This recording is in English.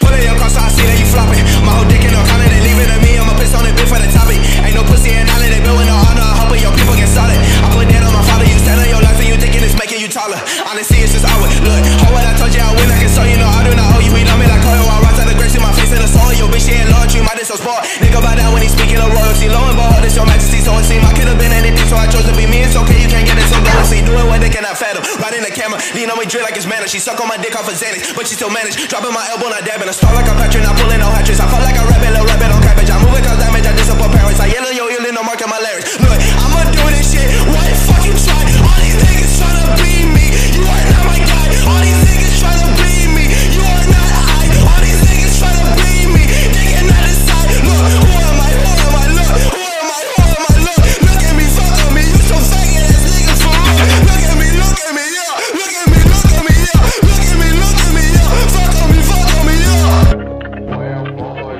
Pull it across, I see that you flopping. My whole dick in the corner, they leave it to me. I'ma piss on it, bit for the topic. Ain't no pussy in Holly, they building no honor. Hoping your people get solid. I put that on my father, you stand on your life and you thinking it's making you taller. Honestly, it's just outward. Look, hold what I told you, I win, I can show you know I do not owe you. He love me like Koyo, I rise out the grace in my face in the soul. Your bitch, she ain't loyal, you might so sport. Nigga bow down when he speaking of royalty. Low and behold, it's your majesty, so it seem I could have been anything, so I chose to be me. It's okay, you can't get it, so go and see. Doing what they cannot fathom. The camera, lean on me, drill like it's manner. She suck on my dick off of Xanax, but she still managed. Dropping my elbow, not dabbing. I star like a Patrick, not pulling